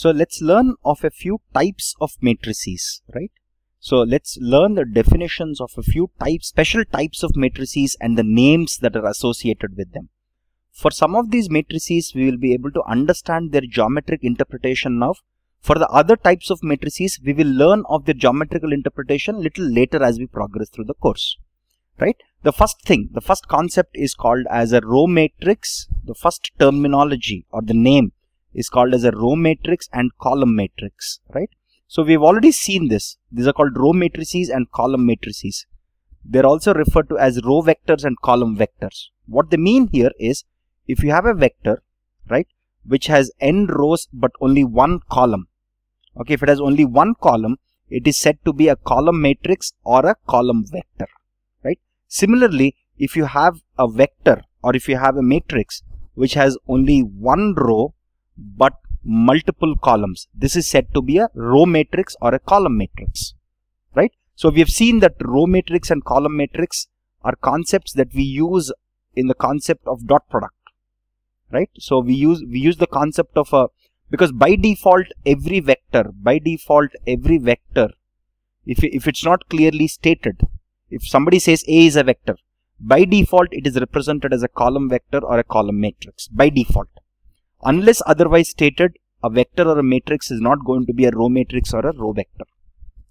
So let's learn of a few types of matrices, right? So let's learn the definitions of a few types, special types of matrices and the names that are associated with them. For some of these matrices, we will be able to understand their geometric interpretation now. For the other types of matrices, we will learn of their geometrical interpretation little later as we progress through the course, right? The first thing, the first concept is called as a row matrix. The first terminology or the name is called as a row matrix and column matrix, right? So we've already seen this. These are called row matrices and column matrices. They're also referred to as row vectors and column vectors. What they mean here is if you have a vector, right, which has n rows but only one column. Okay, if it has only one column, it is said to be a column matrix or a column vector, right? Similarly, if you have a vector or if you have a matrix which has only one row but multiple columns. This is said to be a row matrix or a column matrix, right? So we have seen that row matrix and column matrix are concepts that we use in the concept of dot product, right? So we use we use the concept of a because by default every vector by default every vector if if it's not clearly stated if somebody says a is a vector by default it is represented as a column vector or a column matrix by default Unless otherwise stated, a vector or a matrix is not going to be a row matrix or a row vector.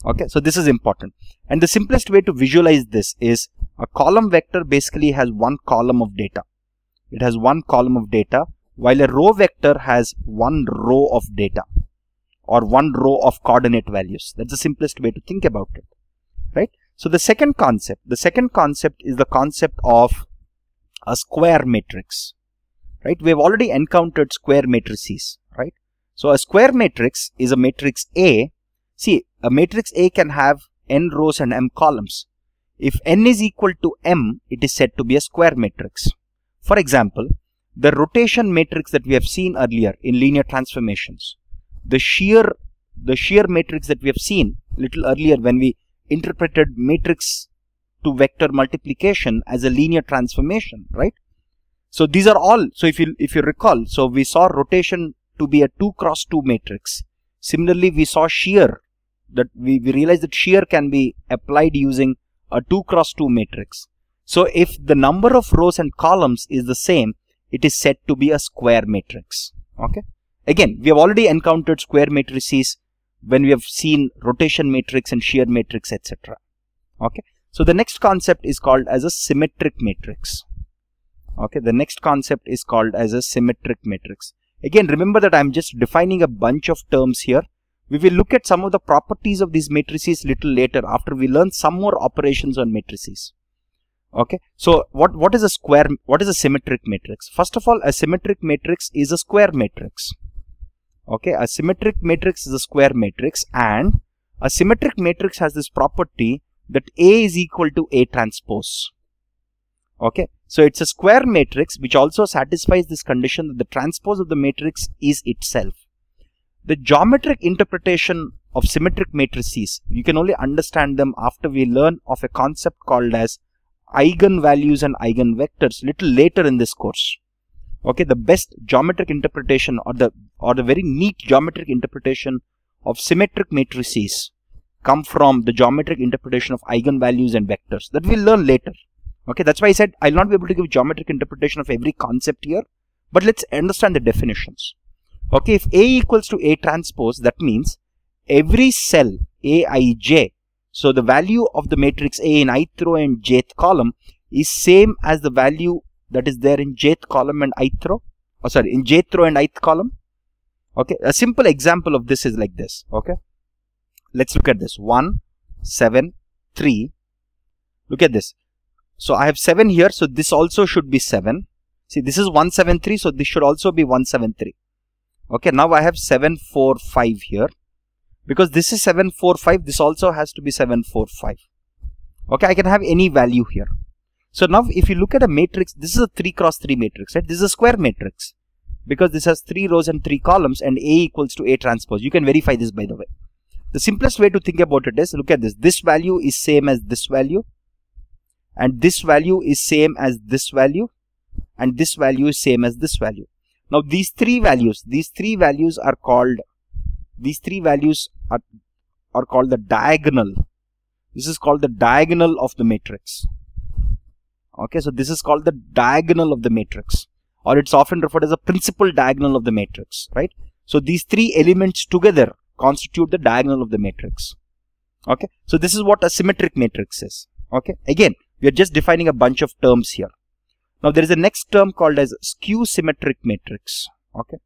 Okay, so this is important. And the simplest way to visualize this is a column vector basically has one column of data. It has one column of data while a row vector has one row of data or one row of coordinate values. That's the simplest way to think about it, right? So the second concept, the second concept is the concept of a square matrix right? We've already encountered square matrices, right? So a square matrix is a matrix A. See, a matrix A can have n rows and m columns. If n is equal to m, it is said to be a square matrix. For example, the rotation matrix that we have seen earlier in linear transformations, the shear, the shear matrix that we have seen little earlier when we interpreted matrix to vector multiplication as a linear transformation, right? So these are all, so if you, if you recall, so we saw rotation to be a 2 cross 2 matrix. Similarly, we saw shear, that we, we realized that shear can be applied using a 2 cross 2 matrix. So if the number of rows and columns is the same, it is said to be a square matrix. Okay. Again, we have already encountered square matrices when we have seen rotation matrix and shear matrix, etc. Okay. So the next concept is called as a symmetric matrix okay the next concept is called as a symmetric matrix. Again remember that i'm just defining a bunch of terms here. We will look at some of the properties of these matrices little later after we learn some more operations on matrices. Okay so what what is a square what is a symmetric matrix? First of all a symmetric matrix is a square matrix. Okay a symmetric matrix is a square matrix and a symmetric matrix has this property that a is equal to a transpose. Okay so it's a square matrix which also satisfies this condition that the transpose of the matrix is itself. The geometric interpretation of symmetric matrices you can only understand them after we learn of a concept called as eigenvalues and eigenvectors little later in this course. Okay the best geometric interpretation or the or the very neat geometric interpretation of symmetric matrices come from the geometric interpretation of eigenvalues and vectors that we'll learn later Okay, that's why I said I'll not be able to give geometric interpretation of every concept here, but let's understand the definitions. Okay, if A equals to A transpose, that means every cell Aij, so the value of the matrix A in ith row and jth column is same as the value that is there in jth column and ith row, oh sorry, in jth row and ith column. Okay, a simple example of this is like this. Okay, let's look at this 1, 7, 3. Look at this. So I have 7 here. So this also should be 7. See, this is 173. So this should also be 173. Okay, now I have 745 here. Because this is 745, this also has to be 745. Okay, I can have any value here. So now if you look at a matrix, this is a 3 cross 3 matrix, right? This is a square matrix. Because this has 3 rows and 3 columns and A equals to A transpose. You can verify this by the way. The simplest way to think about it is, look at this. This value is same as this value and this value is same as this value and this value is same as this value. Now these three values, these three values are called these three values are, are called the diagonal. This is called the diagonal of the matrix. Okay, so this is called the diagonal of the matrix or it's often referred as a principal diagonal of the matrix, right? So these three elements together constitute the diagonal of the matrix. Okay, so this is what a symmetric matrix is. Okay, again, we are just defining a bunch of terms here. Now there is a next term called as skew symmetric matrix. Okay,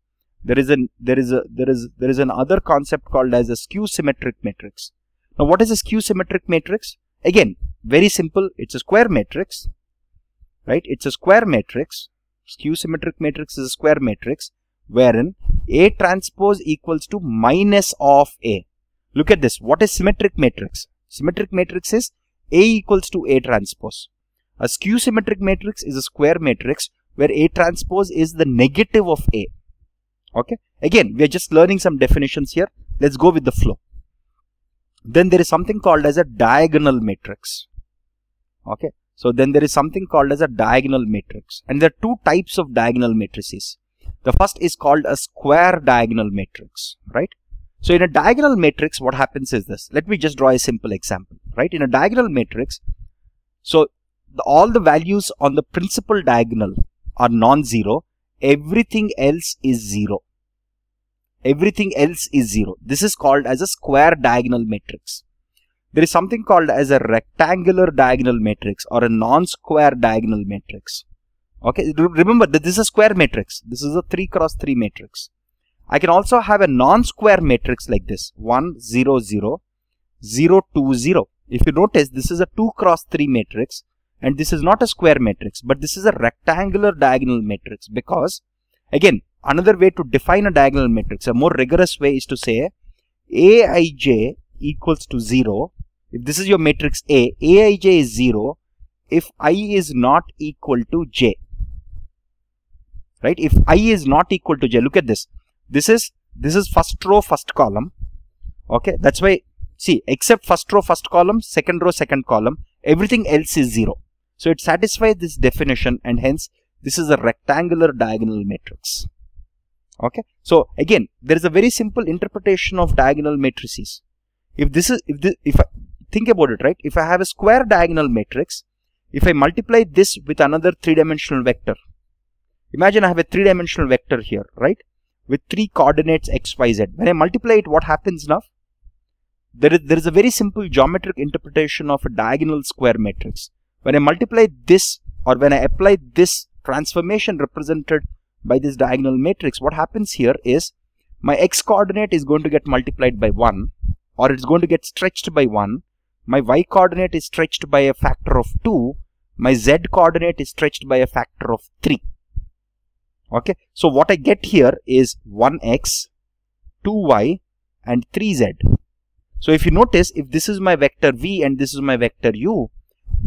there is an there is a there is there is another concept called as a skew symmetric matrix. Now what is a skew symmetric matrix? Again, very simple. It's a square matrix, right? It's a square matrix. Skew symmetric matrix is a square matrix wherein A transpose equals to minus of A. Look at this. What is symmetric matrix? Symmetric matrix is A equals to A transpose. A skew symmetric matrix is a square matrix where A transpose is the negative of A. Okay. Again, we are just learning some definitions here. Let's go with the flow. Then there is something called as a diagonal matrix. Okay. So then there is something called as a diagonal matrix. And there are two types of diagonal matrices. The first is called a square diagonal matrix, right? So in a diagonal matrix, what happens is this. Let me just draw a simple example, right? In a diagonal matrix, so the, all the values on the principal diagonal are non-zero. Everything else is zero. Everything else is zero. This is called as a square diagonal matrix. There is something called as a rectangular diagonal matrix or a non-square diagonal matrix. Okay, remember that this is a square matrix. This is a 3 cross 3 matrix. I can also have a non-square matrix like this 1 0 0 0 2 0. If you notice this is a 2 cross 3 matrix and this is not a square matrix but this is a rectangular diagonal matrix because again another way to define a diagonal matrix a more rigorous way is to say aij equals to 0 if this is your matrix A aij is 0 if i is not equal to j. Right? If i is not equal to j. Look at this. This is this is first row first column. Okay? That's why see except first row first column second row second column everything else is zero. So it satisfies this definition and hence this is a rectangular diagonal matrix. Okay? So again there is a very simple interpretation of diagonal matrices. If this is if this if i think about it right? If i have a square diagonal matrix if i multiply this with another three-dimensional vector imagine i have a three-dimensional vector here right? With three coordinates x, y, z. When I multiply it, what happens now? There is, there is a very simple geometric interpretation of a diagonal square matrix. When I multiply this or when I apply this transformation represented by this diagonal matrix, what happens here is my x coordinate is going to get multiplied by 1 or it's going to get stretched by 1. My y coordinate is stretched by a factor of 2. My z coordinate is stretched by a factor of 3 okay so what i get here is 1x 2y and 3z so if you notice if this is my vector v and this is my vector u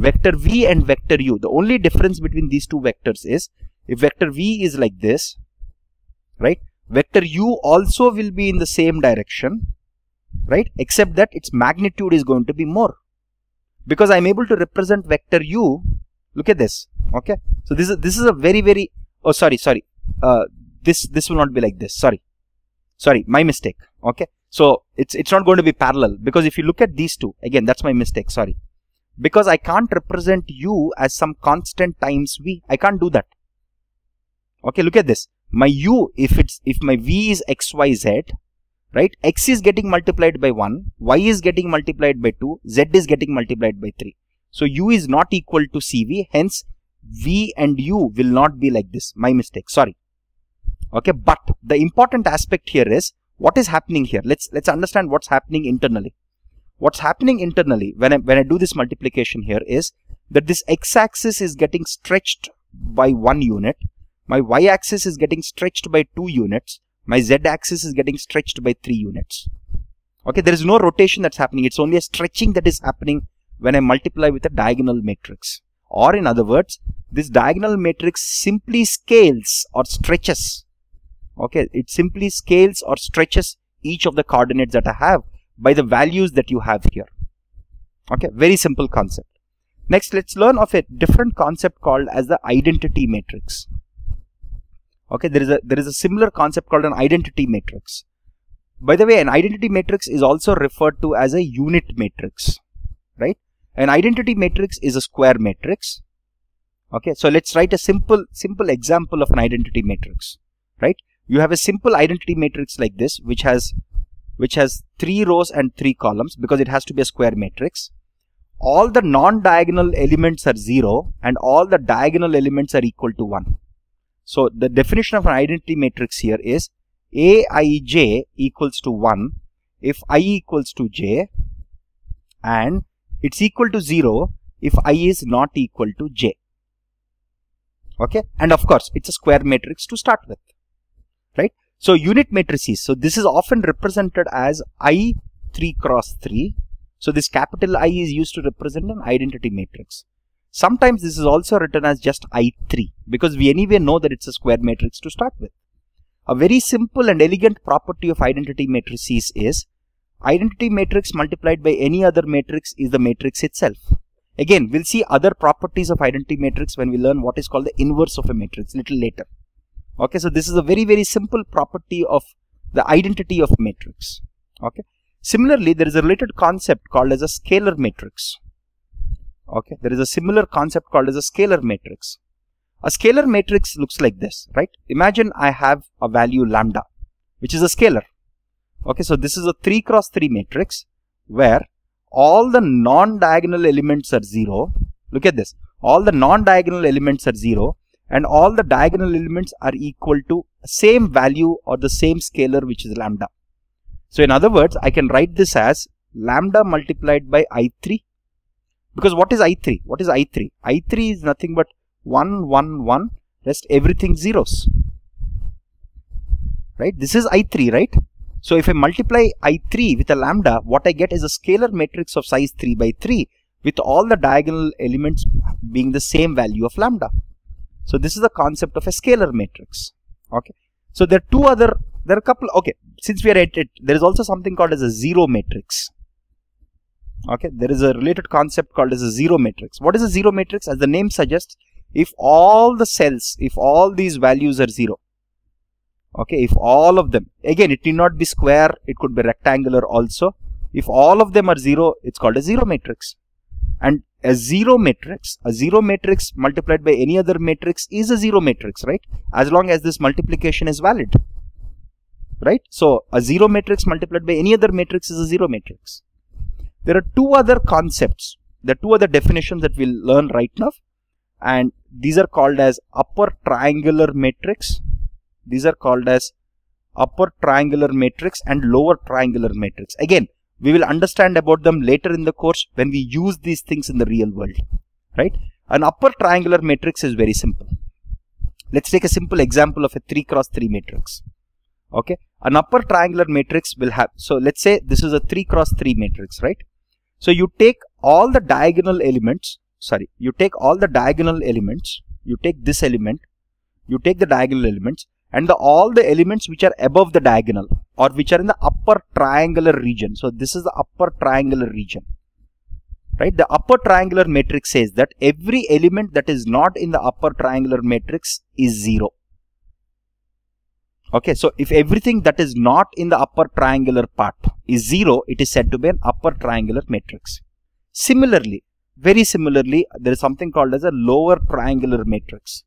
vector v and vector u the only difference between these two vectors is if vector v is like this right vector u also will be in the same direction right except that its magnitude is going to be more. Because i'm able to represent vector u look at this okay. So this is this is a very very oh sorry sorry uh, this this will not be like this sorry sorry my mistake. Okay? So it's it's not going to be parallel. Because if you look at these two again that's my mistake. Sorry. Because I can't represent u as some constant times v. I can't do that. Okay look at this. My u if it's if my v is xyz right? X is getting multiplied by 1 y is getting multiplied by 2 z is getting multiplied by 3 so u is not equal to cv hence v and u will not be like this. My mistake. Sorry okay but the important aspect here is what is happening here. Let's let's understand what's happening internally. What's happening internally when I when I do this multiplication here is that this x-axis is getting stretched by one unit my y-axis is getting stretched by two units my z-axis is getting stretched by three units. Okay there is no rotation that's happening. It's only a stretching that is happening when I multiply with a diagonal matrix. Or in other words this diagonal matrix simply scales or stretches okay it simply scales or stretches each of the coordinates that I have by the values that you have here okay very simple concept next let's learn of a different concept called as the identity matrix okay there is a there is a similar concept called an identity matrix by the way, an identity matrix is also referred to as a unit matrix, right? An identity matrix is a square matrix. Okay, so let's write a simple, simple example of an identity matrix, right? You have a simple identity matrix like this, which has, which has three rows and three columns because it has to be a square matrix. All the non-diagonal elements are zero and all the diagonal elements are equal to one. So the definition of an identity matrix here is aij equals to 1 if i equals to j and it's equal to 0 if i is not equal to j. Okay, and of course it's a square matrix to start with, right? So unit matrices, so this is often represented as i 3 cross 3. So this capital I is used to represent an identity matrix. Sometimes this is also written as just I3 because we anyway know that it's a square matrix to start with. A very simple and elegant property of identity matrices is identity matrix multiplied by any other matrix is the matrix itself. Again, we'll see other properties of identity matrix when we learn what is called the inverse of a matrix little later. Okay, so this is a very, very simple property of the identity of matrix. Okay. Similarly, there is a related concept called as a scalar matrix. Okay, there is a similar concept called as a scalar matrix. A scalar matrix looks like this, right? Imagine I have a value lambda, which is a scalar. Okay, so this is a 3 cross 3 matrix where all the non-diagonal elements are 0. Look at this. All the non-diagonal elements are 0 and all the diagonal elements are equal to same value or the same scalar which is lambda. So in other words, I can write this as lambda multiplied by i3 because what is i3? What is i3? i3 is nothing but 1, 1, 1, rest everything zeros. Right? This is I3, right? So if I multiply I3 with a lambda, what I get is a scalar matrix of size 3 by 3 with all the diagonal elements being the same value of lambda. So this is the concept of a scalar matrix. Okay. So there are two other, there are a couple, okay, since we are at it, there is also something called as a zero matrix. Okay, there is a related concept called as a zero matrix. What is a zero matrix? As the name suggests, if all the cells, if all these values are 0, okay, if all of them, again it need not be square, it could be rectangular also. If all of them are 0, it's called a 0 matrix. And a 0 matrix, a 0 matrix multiplied by any other matrix is a 0 matrix, right? As long as this multiplication is valid. Right? So, a 0 matrix multiplied by any other matrix is a 0 matrix. There are two other concepts, the two other definitions that we'll learn right now and these are called as upper triangular matrix these are called as upper triangular matrix and lower triangular matrix again we will understand about them later in the course when we use these things in the real world right? An upper triangular matrix is very simple. Let's take a simple example of a 3 cross 3 matrix okay? An upper triangular matrix will have so let's say this is a 3 cross 3 matrix right? So you take all the diagonal elements sorry, you take all the diagonal elements, you take this element, you take the diagonal elements and the, all the elements which are above the diagonal or which are in the upper triangular region. So this is the upper triangular region. Right, the upper triangular matrix says that every element that is not in the upper triangular matrix is 0. Okay, so if everything that is not in the upper triangular part is 0, it is said to be an upper triangular matrix. Similarly, very similarly, there is something called as a lower triangular matrix.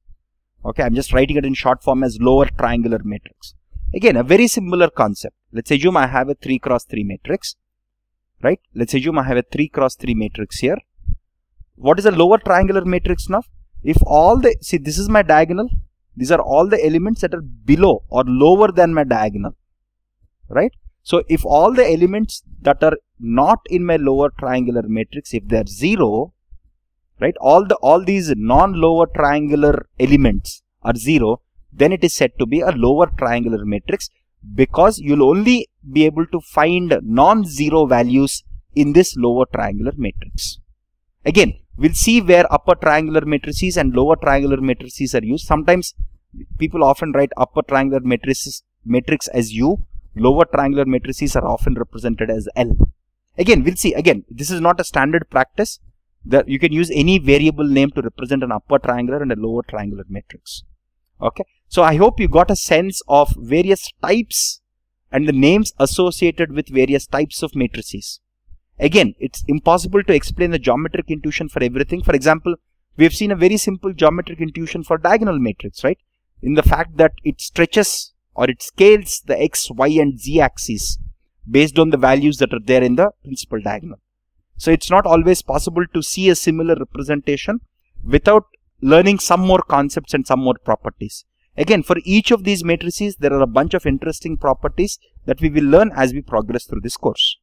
Okay, I'm just writing it in short form as lower triangular matrix. Again, a very similar concept. Let's assume I have a 3 cross 3 matrix. Right? Let's assume I have a 3 cross 3 matrix here. What is a lower triangular matrix now? If all the, see this is my diagonal. These are all the elements that are below or lower than my diagonal. Right? So if all the elements that are not in my lower triangular matrix, if they are 0, right, all the all these non-lower triangular elements are 0, then it is said to be a lower triangular matrix because you'll only be able to find non-zero values in this lower triangular matrix. Again, we'll see where upper triangular matrices and lower triangular matrices are used. Sometimes people often write upper triangular matrices matrix as U lower triangular matrices are often represented as L. Again, we'll see, again, this is not a standard practice. That you can use any variable name to represent an upper triangular and a lower triangular matrix. Okay. So I hope you got a sense of various types and the names associated with various types of matrices. Again, it's impossible to explain the geometric intuition for everything. For example, we have seen a very simple geometric intuition for diagonal matrix, right? In the fact that it stretches or it scales the x, y and z axes based on the values that are there in the principal diagonal. So it's not always possible to see a similar representation without learning some more concepts and some more properties. Again, for each of these matrices, there are a bunch of interesting properties that we will learn as we progress through this course.